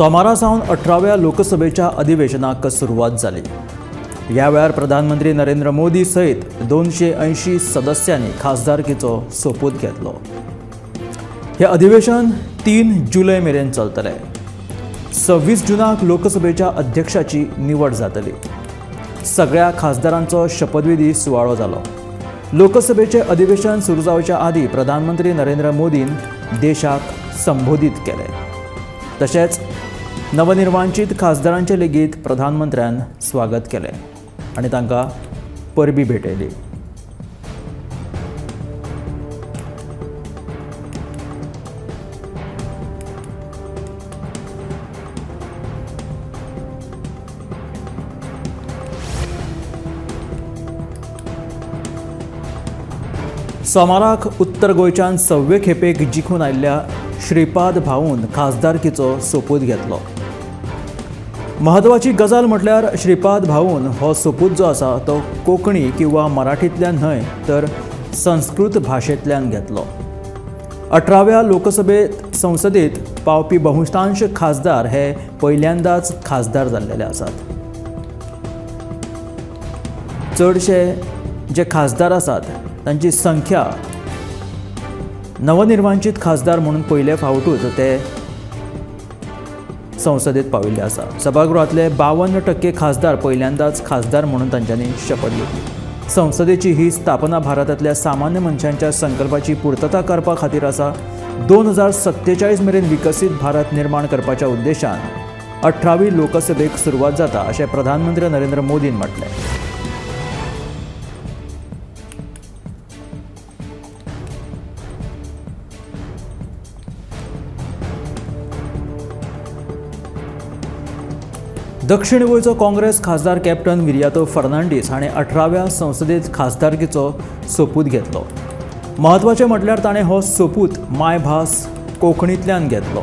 सोमारा सावन अठराव्या लोकसभेच्या अधिवेशनाक सुरुवात जाली ह्या वेळार प्रधानमंत्री नरेंद्र मोदी सयत दोनशे ऐंशी सदस्यांनी खासदारकीचो सोपूत घेतलो. हे अधिवेशन तीन जुलय मेरेन चलतलें. सव्वीस जुनाक लोकसभेच्या अध्यक्षाची निवड जातली. सगळ्या खासदारांचो शपथविधी सुवाळो जालो लोकसभेचे अधिवेशन सुरू जावच्या आदीं प्रधानमंत्री नरेंद्र मोदीन देशाक संबोधीत केले. तशेंच नवनिर्वांचित खासदारांचे लेगीत प्रधानमंत्र्यान स्वागत केलें. आनी तांकां परबी भेटयली. सोमाराक उत्तर गोंयच्यान सव्वे खेपेक जिखून आयिल्ल्या श्रीपाद भाऊन खासदारकीचो सोपूत घेतलो. महत्वाची गजाल म्हटल्यार श्रीपाद भाऊन हो सोपूत जो आसा तो कोंकणी किंवा मराठींतल्यान न्हय तर संस्कृत भाशेंतल्यान घेतलो. अठराव्या लोकसभेत संसदेत पावपी बहुतांश खासदार हे पहिल्यांदाच खासदार जाल्लेले आसात चडशे जे खासदार आसात तांची संख्या नवनिर्वांचित खासदार म्हणून पयले फावटूच ते संसदेत पाविल्ले आसा. सभागृहांतले बावन्न टक्के खासदार पहिल्यांदाच खासदार म्हणून तांच्यांनी शपथ घेतली. संसदेची ही स्थापना भारतांतल्या सामान्य मनशांच्या संकल्पाची पूर्तता करपा खातीर आसा. दोन हजार सत्तेचाळीस मेरेन विकसीत भारत निर्माण करपाच्या उद्देशान अठरावी लोकसभेक सुरवात जाता अशें प्रधानमंत्री नरेंद्र मोदीन म्हटलें. दक्षिण गोंयचो काँग्रेस खासदार कॅप्टन विरियातो फर्नांडीस हाणें अठराव्या संसदेत खासदारकीचो सोपूत घेतलो. म्हत्वाचें म्हटल्यार ताणें हो सोपूत मायभास कोंकणींतल्यान घेतलो.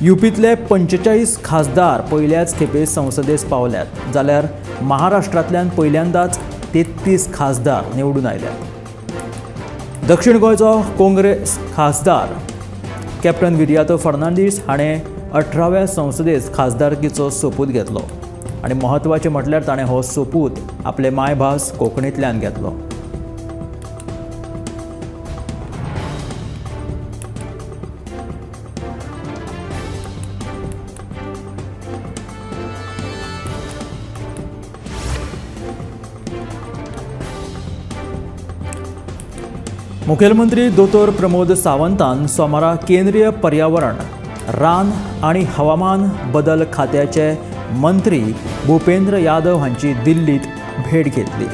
युपीतले पंचेचाळीस खासदार पयल्याच खेपे संसदेस पावल्यात जाल्यार महाराष्ट्रांतल्यान पहिल्यांदाच तेत्तीस खासदार निवडून आयल्यात. दक्षिण गोंयचो काँग्रेस खासदार कॅप्टन विरियातो फर्नांडीस हाणें अठराव्या संसदेत खासदारकीचो सोपूत घेतलो. आनी म्हत्वाचें म्हटल्यार ताणें हो सोपूत आपले मायभास कोंकणींतल्यान घेतलो. मुखेलमंत्री दोतोर प्रमोद सावंतान सोमारा केंद्रीय पर्यावरण रान आणि हवामान बदल खात्याचे मंत्री भूपेंद्र यादव हांची दिल्लीत भेट घेतली.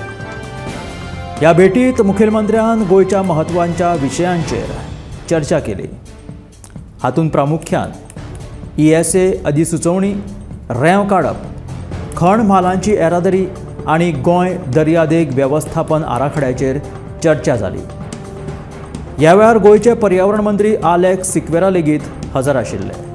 ह्या भेटीत मुखेलमंत्र्यान गोंयच्या म्हत्वाच्या विशयांचेर चर्चा केली. हातूंत प्रामुख्यान ई एस ए अधिसुचोवणी रेंव काडप खण म्हालांची येरादारी आनी गोंय दर्यादेग वेवस्थापन आराखड्याचेर चर्चा जाली ह्या वेळार गोंयचे पर्यावरण मंत्री आलेक सिक्वेरा लेगीत हजर आशिल्ले.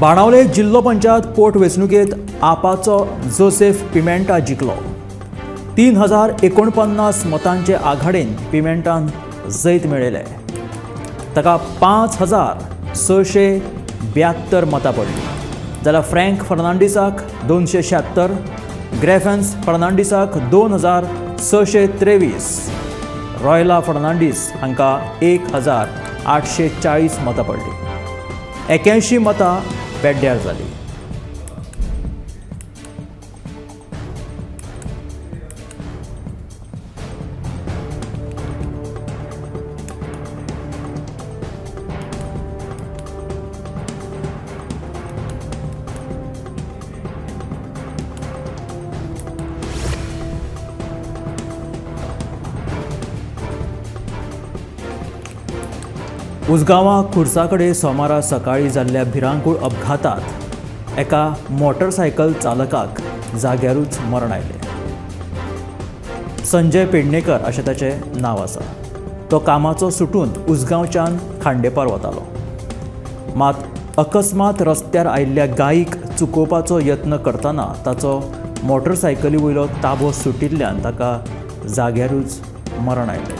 बाणावले जिल्लो पंचायत पोटवेंचणुकेत आपाचो जोसेफ पिमेंटा जिखलो तीन हजार एकोणपन्नास मतांचे आघाडीन पिमेंटान जैत मेळयले ताका पांच हजार सशे ब्यात्तर मतां पडलीं. जाल्यार फ्रँक फर्नांडिसाक दोनशे शात्तर ग्रॅफन्स फर्नांडिसाक दोन हजार सशे त्रेवीस रॉयला फर्नांडीस हांकां एक हजार आठशे चाळीस मतां पडलीं. एक्यायंशी मतां पेड्ड्यार जालीं उसगांवा खुर्सा कडेन सोमारा सकाळीं जाल्ल्या भिरांकूळ अपघातांत एका मोटरसायकल चालकाक जाग्यारूच मरण आयलें. संजय पेडणेकर अशें ताचें नांव आसा. तो कामाचो सुटून उसगांवच्यान खांडेपार वतालो. मात अकस्मात रस्त्यार आयिल्ल्या गायीक चुकोवपाचो यत्न करतना ताचो मोटरसायकली वयलो ताबो सुटिल्ल्यान ताका जाग्यारूच मरण आयलें.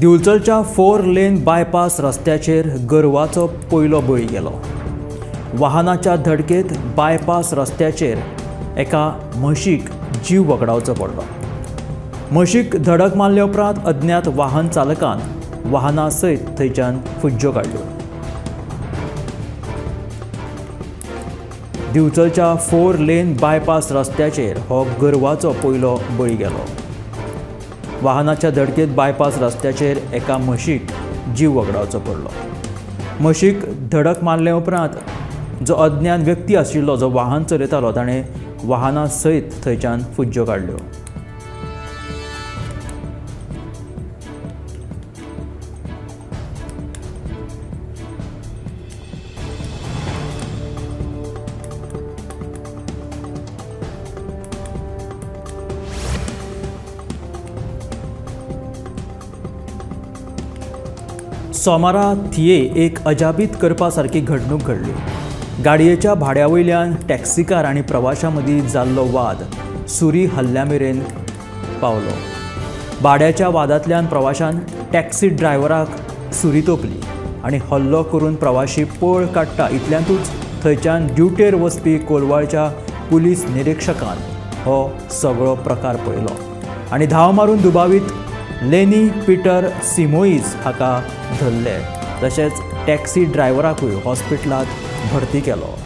दिवचलच्या फोर लेन बायपास रस्त्याचेर गर्वाचो पयलो बळी गेलो. वाहनाच्या धडकेत बायपास रस्त्याचेर एका म्हशीक जीव वगडावचो पडलो. म्हशीक धडक मारले उपरांत अज्ञात वाहन चालकान वाहना सयत थंयच्यान फुज्ज्यो काडल्यो दिवचलच्या फोर लेन बायपास रस्त्याचेर हो गर्वाचो पयलो बळी गेलो. वाहनाच्या धडकेत बायपास रस्त्याचेर एका म्हशीक जीव वगडावचो पडलो. म्हशीक धडक मारले उपरांत जो अज्ञान व्यक्ती आशिल्लो जो वाहन चलयतालो ताणें वाहना सयत थंयच्यान फुज्ज्यो काडल्यो. सोमारा थिये एक अजापीत करपा सारकी घडणूक घडली. गाडयेच्या भाड्या वयल्यान टॅक्सीकार आनी प्रवाशां मदीं जाल्लो वाद सुरी हल्ल्या मेरेन पावलो. भाड्याच्या वादांतल्यान प्रवाशान टॅक्सी ड्रायव्हराक सुरी तोपली आनी हल्लो करून प्रवाशी पळ काडटा इतल्यांतूच थंयच्यान ड्युटेर वचपी कोलवाळच्या पुलीस निरीक्षकान हो सगळो प्रकार पळयलो. आनी धांव मारून दुबावीत लेनी पिटर सिमोईज हाका धरले. तशेंच टॅक्सी ड्रायव्हराकूय हॉस्पिटलांत भरती केलो.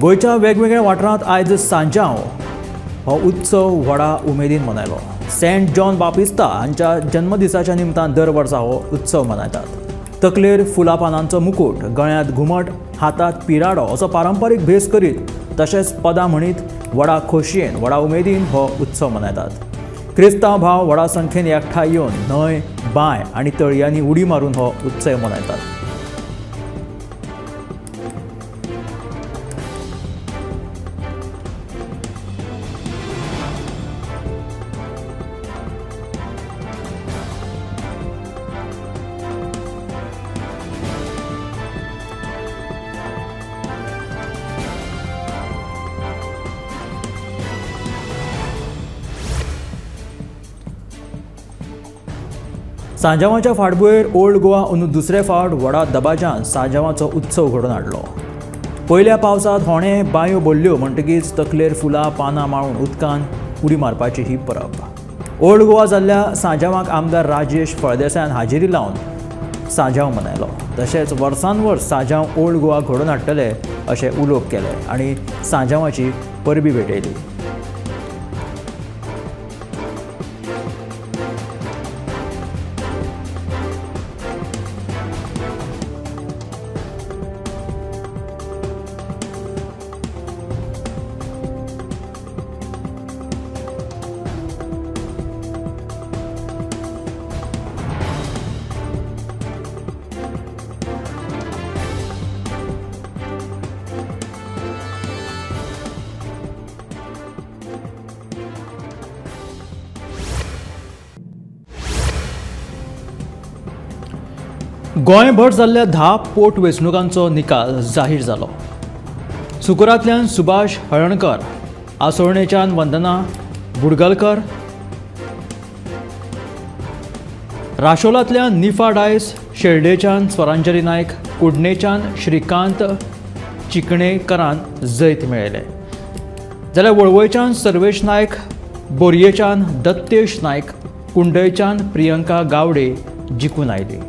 गोंयच्या वेगवेगळ्या वाठारांत आयज सांजांव. हो उत्सव व्हडा उमेदीन मनयलो. सेंट जॉन बापिस्ता हांच्या जन्मदिसाच्या निमतान दर वर्सा हो उत्सव मनयतात. तकलेर फुलां पानांचो मुकुट गळ्यांत घुमट हातांत पिराडो असो पारंपारीक भेस करीत तशेंच पदां म्हणीत व्हडा खोशयेन व्हडा उमेदीन हो उत्सव मनयतात. क्रिस्तांव भाव व्हडा संख्येन एकठांय येवन न्हंय बांय आनी तळयांनी उडी मारून हो उत्सव मनयतात. सांजावाच्या फाटभुंयेर ओल्ड गोवा अंदू दुसरे फावट व्हडा दबाज्यान सांजावाचो उत्सव घडोवन हाडलो. पयल्या पावसांत होणे बांयो भरल्यो म्हणटकीच तकलेर फुलां पानां माळून उदकान उडी मारपाची ही परब. ओल्ड गोवा जाल्ल्या सांजावाक आमदार राजेश फळदेसायान हाजेरी लावन सांजाव मनयलो. तशेंच वर्सान वर्स सांजाव ओल्ड गोवा घडोवन हाडटले अशें उलोवप केले आनी सांजावाची परबी भेटयली. गोंयभर जाल्ल्या धा पोट वेंचणुकांचो निकाल जाहीर जालो सुकुरांतल्यान सुभाष हळणकर आसोळणेच्यान वंदना बुडगलकर राशोलांतल्यान निफा डायस शेर्डेच्यान स्वरांजली नायक कुडणेच्यान श्रीकांत चिकणेकरान जैत मेळयले. जाल्यार वळवयच्यान सर्वेश नायक बोरयेच्यान दत्तेश नायक कुंडयच्यान प्रियंका गावडे जिखून आयली.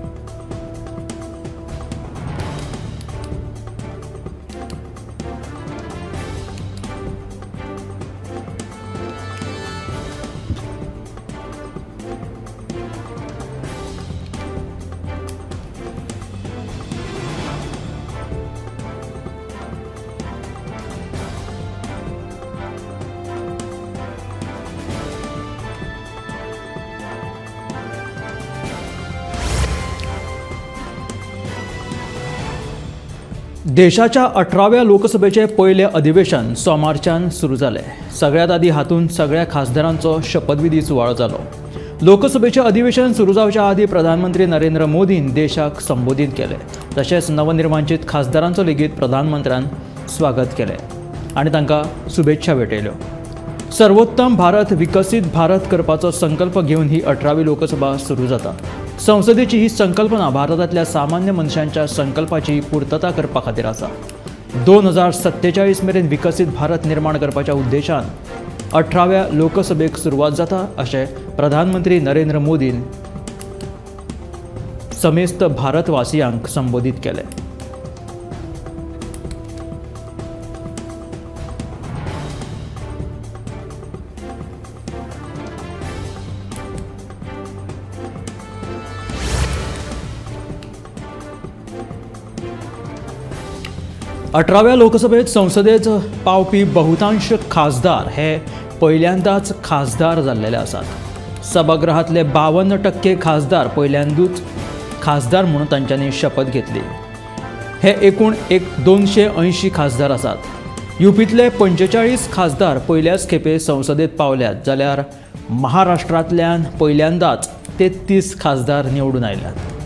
देशाच्या अठराव्या लोकसभेचे पयलें अधिवेशन सोमारच्यान सुरू जालें सगळ्यात आदी हातूंत सगळ्या खासदारांचो शपथविधी सुवाळो जालो लोकसभेचें अधिवेशन सुरू जावच्या आदी प्रधानमंत्री नरेंद्र मोदीन देशाक संबोधीत केले. तशेंच नवनिर्वांचित खासदारांचो लेगीत प्रधानमंत्र्यान स्वागत केलें. आनी तांकां शुभेच्छा भेटयल्यो. सर्वोत्तम भारत विकसीत भारत करपाचो संकल्प घेवन ही अठरावी लोकसभा सुरू जाता. संसदेची ही संकल्पना भारतांतल्या सामान्य मनशांच्या संकल्पाची पूर्तता करपा खातीर आसा. दोन हजार सत्तेचाळीस मेरेन विकसीत भारत निर्माण करपाच्या उद्देशान अठराव्या लोकसभेक सुरवात जाता अशें प्रधानमंत्री नरेंद्र मोदीन समेस्त भारतवासियांक संबोधीत केलें. अठराव्या लोकसभेत संसदेत पावपी बहुतांश खासदार हे पहिल्यांदाच खासदार जाल्लेले आसात सभागृहातले बावन्न टक्के खासदार पहिल्यांदूच खासदार म्हणून तांच्यांनी शपथ घेतली. हे एकूण एक दोनशे ऐंशी खासदार आसात युपीतले पंचेचाळीस खासदार पयल्याच खेपे संसदेत पावल्यात जाल्यार महाराष्ट्रांतल्यान पहिल्यांदाच तेत्तीस खासदार निवडून आयल्यात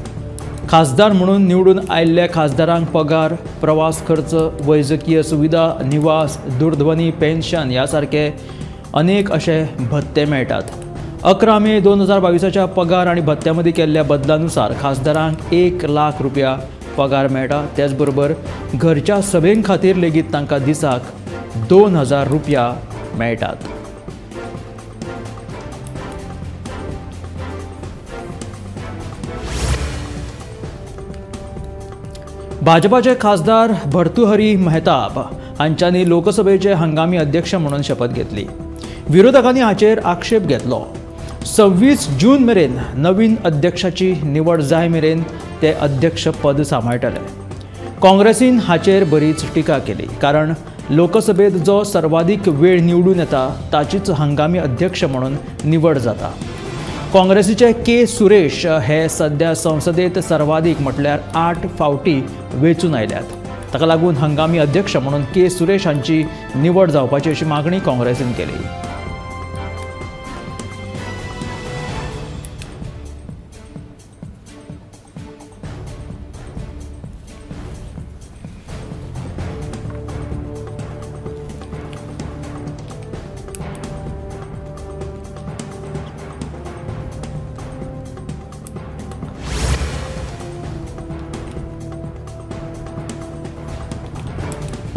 खासदार म्हणून निवडून आयिल्ल्या खासदारांक पगार प्रवास खर्च वैजकीय सुविधा निवास दूरध्वनी पेन्शन ह्या सारके अनेक असे भत्ते मेळटात अकरा मे दोन हजार बावीसाच्या पगार आनी भत्त्या मदीं केल्ल्या बदलानुसार खासदारांक एक लाख रुपया पगार मेळटा. त्याच बरोबर घरच्या सभें खातीर लेगीत तांकां दिसाक दोन हजार रुपया मेळटात. भाजपाचे खासदार भर्तुहरी मेहताब हांच्यांनी लोकसभेचे हंगामी अध्यक्ष म्हणून शपथ घेतली. विरोधकांनी हाचेर आक्षेप घेतलो. सव्वीस जून मेरेन नवीन अध्यक्षाची निवड जाय मेरेन ते अध्यक्ष पद सांबाळटले. काँग्रेसीन हाचेर बरीच टिका केली कारण लोकसभेत जो सर्वाधिक वेळ निवडून येता ताचीच हंगामी अध्यक्ष म्हणून निवड जाता. काँग्रेसीचे के सुरेश हे सध्या संसदेत सर्वाधिक म्हटल्यार आठ फावटी वेचून आयल्यात ताका लागून हंगामी अध्यक्ष म्हणून के सुरेश हांची निवड जावपाची अशी मागणी काँग्रेसीन केली.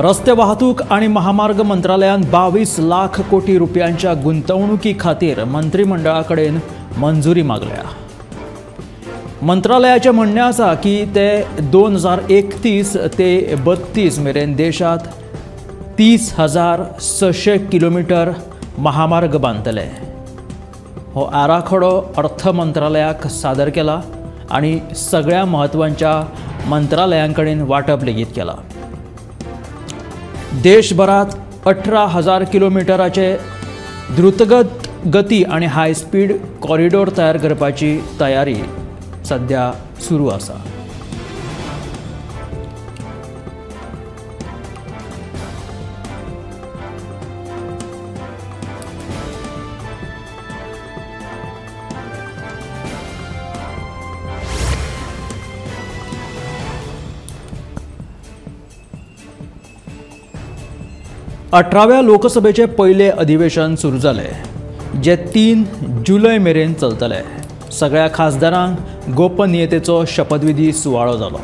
रस्ते वाहतूक आणि महामार्ग मंत्रालयान बावीस लाख कोटी रुपयांच्या गुंतवणुकी खातीर मंत्रिमंडळा कडेन मंजुरी मागल्या. मंत्रालयाचें म्हणणें आसा की ते दोन हजार एकतीस ते बत्तीस मेरेन देशांत तीस हजार सशे किलोमिटर महामार्ग बांदतले हो आराखडो अर्थ मंत्रालयाक सादर केला आणि सगळ्या म्हत्वाच्या मंत्रालयां कडेन वांटप लेगीत केला. देशभरात अठरा हजार किलोमिटराचे द्रुतगत गती आणि हाय स्पीड कॉरिडॉर तयार करपाची तयारी सध्या सुरू आसा अठराव्या लोकसभेचे पयले अधिवेशन सुरू जालें जे तीन जुलय मेरेन चलतले. सगळ्या खासदारांक गोपनीयतेचो शपथविधी सुवाळो जालो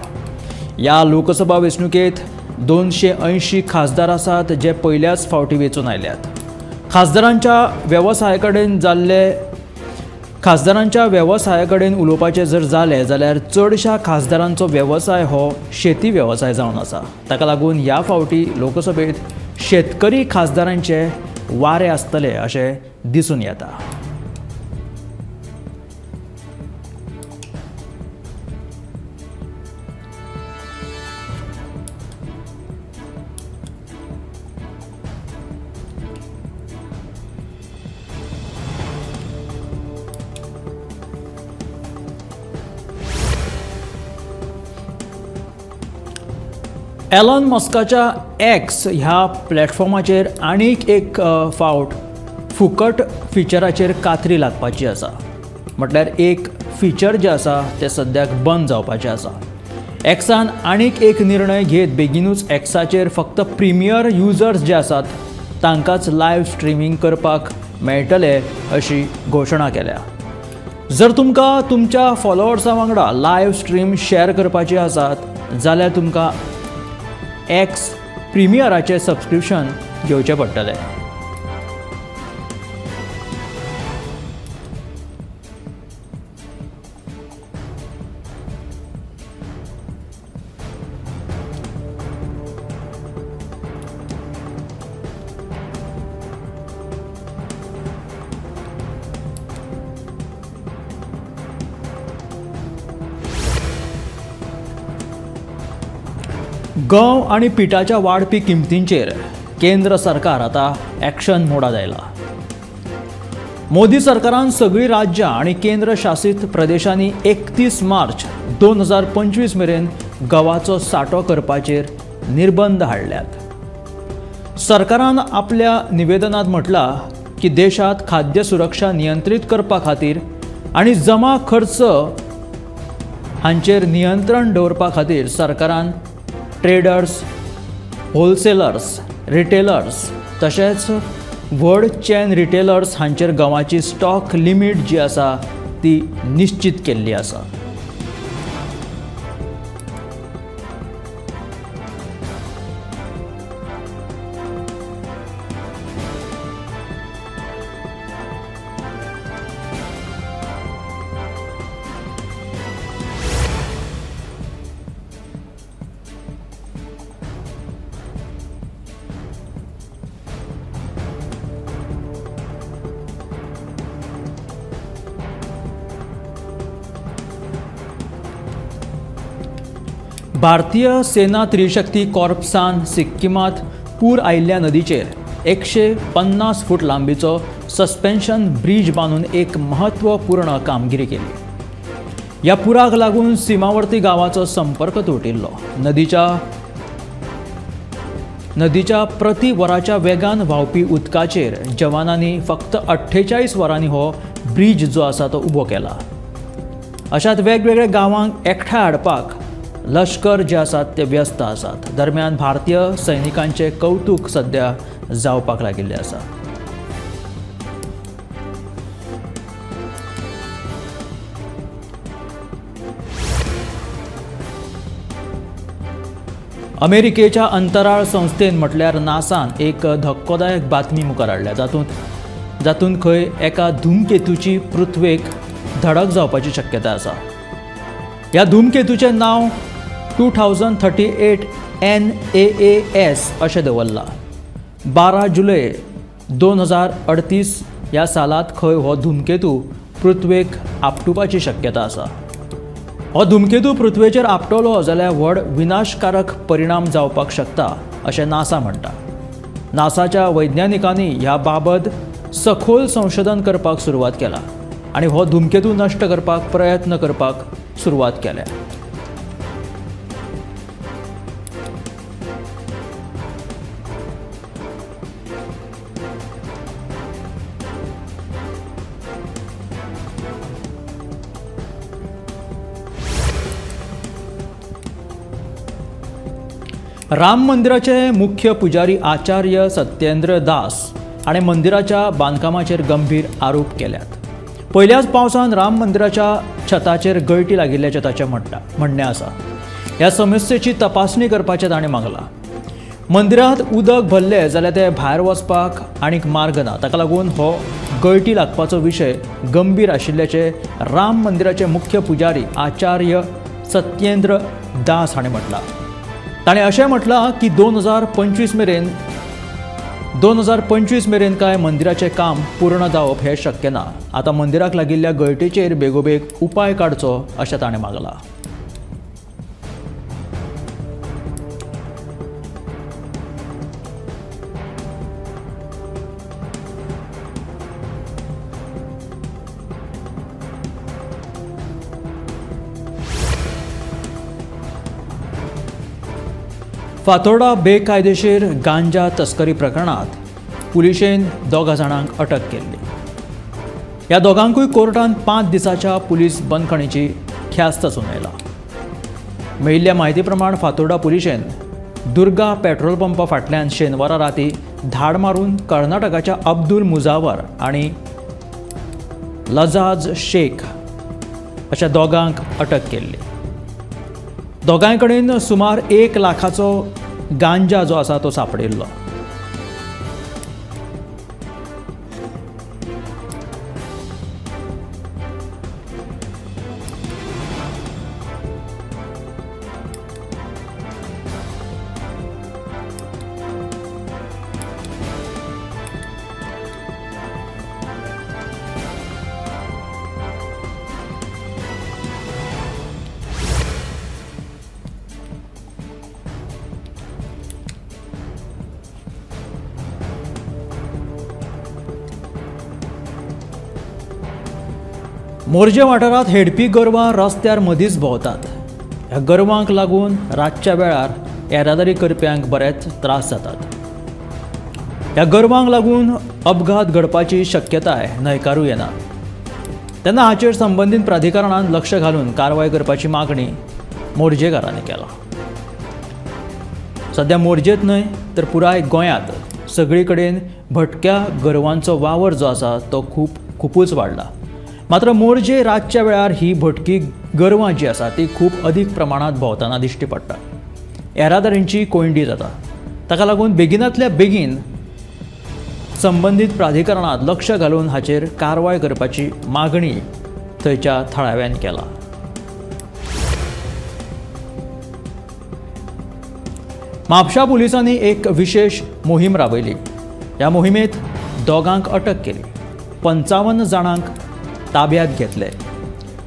ह्या लोकसभा वेंचणुकेंत दोनशे ऐंशी खासदार आसात जे पयल्याच फावटी वेंचून आयल्यात. खासदारांच्या वेवसाया कडेन जाल्ले खासदारांच्या वेवसाया कडेन उलोवपाचें जर जालें जाल्यार चडशा खासदारांचो वेवसाय हो शेती वेवसाय जावन आसा. ताका लागून ह्या फावटी लोकसभेत शेतकरी खासदारांचे वारे आसतले अशें दिसून येता. एलॉन मस्काच्या एक्स ह्या प्लॅटफॉर्माचेर आनीक एक फावट फुकट फिचराचेर कात्री लागपाची आसा. म्हटल्यार एक फिचर जें आसा तें सद्याक बंद जावपाचें आसा. एक्सान आनीक एक निर्णय घेत बेगीनूच एक्साचेर फक्त प्रिमियर युजर्स जे आसात तांकांच लायव्ह स्ट्रिमींग करपाक मेळटले अशी घोशणा केल्या. जर तुमकां तुमच्या फॉलोवर्सां वांगडा लायव्ह स्ट्रीम शेअर करपाची आसात जाल्यार तुमकां एक्स प्रिमियराचें सबस्क्रिप्शन घेवचें पडटलें आणि पिठाच्या वाडपी किमतींचेर केंद्र सरकार आतां एक्शन मोडात आयला मोदी सरकारान सगळीं राज्यां आनी केंद्र शासीत प्रदेशांनी एकतीस मार्च दोन हजार पंचवीस मेरेन गव्हाचो सांठो करपाचेर निर्बंध हाडल्यात. सरकारान आपल्या निवेदनांत म्हटला की देशांत खाद्य सुरक्षा नियंत्रीत करपा खातीर आनी जमा खर्च हांचेर नियंत्रण दवरपा खातीर सरकारान ट्रेडर्स होलसेलर्स रिटेलर्स तशेंच व्हड चॅन रिटेलर्स हांचेर गंवाची स्टॉक लिमीट जी आसा ती निश्चित केल्ली आसा. भारतीय सेना त्रिशक्ती कॉर्प्सान सिक्किमांत पूर आयिल्ल्या नदीचेर एकशे पन्नास फूट लांबीचो सस्पेन्शन ब्रिज बांदून एक म्हत्वपूर्ण कामगिरी केली. ह्या पुराक लागून सीमावर्ती गांवाचो संपर्क तुटिल्लो नदीच्या नदीच्या प्रति वराच्या वेगान व्हांवपी उदकाचेर जवानांनी फक्त अठ्ठेचाळीस वरांनी हो ब्रिज जो आसा तो उबो केला. अशात वेगवेगळ्या गांवांक एकठांय हाडपाक लश्कर जे आसात ते व्यस्त आसात दरम्यान भारतीय सैनिकांचे कौतुक सध्या जावपाक लागिल्ले आसा. अमेरिकेच्या अंतराळ संस्थेन म्हटल्यार नासान एक धक्कोदायक बातमी मुखार हाडल्या. जातूंत जातूंत खंय एका धूमकेतूची पृथ्वेक धडक जावपाची शक्यताय आसा. ह्या धूमकेतूचें नांव two thousand thirty eight N A A S अशें दवरलां बारा जुलय दोन हजार अडतीस ह्या सालांत खंय हो धुमकेतू पृथ्वेक आपटुपाची शक्यता आसा हो धुमकेतू पृथ्वेचेर आपटलो हो जाल्यार व्हड विनाशकारक परिणाम जावपाक शकता अशें नासा म्हणटा. नासाच्या वैज्ञानिकांनी ह्या बाबत सखोल संशोधन करपाक सुरवात केला आनी हो धुमकेतू नश्ट करपाक प्रयत्न करपाक सुरवात केल्या. राम मंदिराचे मुख्य पुजारी आचार्य सत्येंद्र दास हाणें मंदिराच्या बांदकामाचेर गंभीर आरोप केल्यात. पयल्याच पावसान राम मंदिराच्या छताचेर गळटी लागिल्ल्याचें ताचें म्हणटा म्हणणें आसा. ह्या समस्येची तपासणी करपाचें ताणें मागलां. मंदिरांत उदक भरलें जाल्यार तें भायर वचपाक आनीक मार्ग ना. ताका लागून हो गळटी लागपाचो विशय गंभीर आशिल्ल्याचे राम मंदिराचे मुख्य पुजारी आचार्य सत्येंद्र दास हाणें म्हटलां. ताणें अशें म्हटलां की दोन हजार पंचवीस मेरेन दोन हजार पंचवीस मेरेन कांय मंदिराचें काम पूर्ण जावप हें शक्य ना. आतां मंदिराक लागिल्ल्या गळटेचेर बेगोबेग उपाय काडचो अशें ताणें मागलां. फातोर्डा बेकायदेशीर गांजा तस्करी प्रकरणात पुलिशेन दोगा जाणांक अटक केल्ली. ह्या दोगांकूय कोर्टान पांच दिसाच्या पुलीस बंदखणीची ख्यास्त सुनायला. मेळिल्ल्या म्हायती प्रमाण फातोर्डा पुलिशेन दुर्गा पेट्रोल पंपा फाटल्यान शेनवारा राती धाड मारून कर्नाटकाच्या अब्दुल मुजावर आनी लजाज शेख अशा दोगांक अटक केल्ली. दोगांय कडेन सुमार एक लाखाचो गांजा जो आसा तो सापडिल्लो मोर्जे वाठारांत हेडपी गोरवां रस्त्यार मदींच भोंवतात. ह्या गोरवांक लागून रातच्या वेळार येरादारी करप्यांक बरेच त्रास जातात. ह्या गोरवांक लागून अपघात घडपाची शक्यताय न्हयकारूं येना. तेन्ना हाचेर संबंदीत प्राधिकरणान लक्ष घालून कारवाय करपाची मागणी मोर्जेकारांनी केला. सध्या मोर्जेत न्हय तर पुराय गोंयांत सगळी कडेन भटक्या गोरवांचो वावर जो आसा तो खूब खुपूच वाडला मात्र मोरजे रातच्या वेळार ही भटकी गर्वां जी आसा ती खूब अदीक प्रमाणांत भोंवतना दिश्टी पडटा. येरादारींची कोयंडी जाता. ताका लागून बेगिनांतल्या बेगीन संबंदीत प्राधिकरणात लक्ष घालून हाचेर कारवाय करपाची मागणी थंयच्या थळाव्यान केला. म्हापशा पुलिसांनी एक विशेष मोहीम राबयली. ह्या मोहिमेंत दोगांक अटक केली. पंचावन्न जाणांक ताब्यात घेतले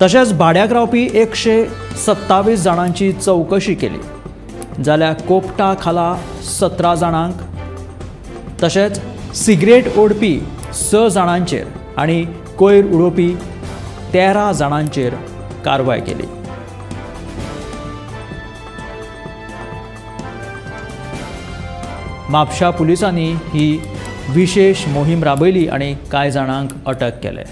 तशेंच भाड्याक रावपी एकशे सत्तावीस जाणांची चवकशी केली. जाल्यार कोपटा खाला सतरा जाणांक. तशेंच सिगरेट ओडपी स जाणांचेर आनी कोयर उडोवपी तेरा जाणांचेर कारवाय केली. म्हापशा पुलिसांनी ही विशेष मोहीम राबयली आनी कांय जाणांक अटक केले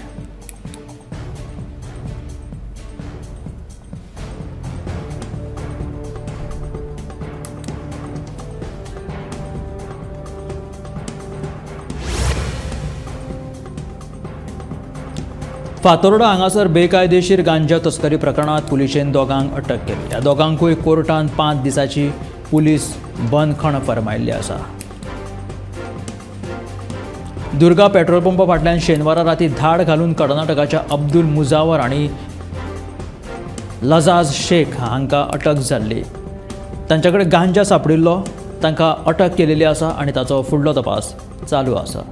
फातोर्डा हांगासर बेकायदेशीर गांजा तस्करी प्रकरणात पुलिशेन दोगांक अटक केली. ह्या दोगांकूय कोर्टान पांच दिसाची पुलीस बंदखण फरमायिल्ली आसा. दुर्गा पेट्रोल पंपा फाटल्यान शेनवारा राती धाड घालून कर्नाटकाच्या अब्दुल मुजावर आनी लजाज शेख हांकां अटक जाल्ली. तांचे कडेन गांजा सापडिल्लो तांकां अटक केलेली आसा आनी ताचो फुडलो तपास चालू आसा.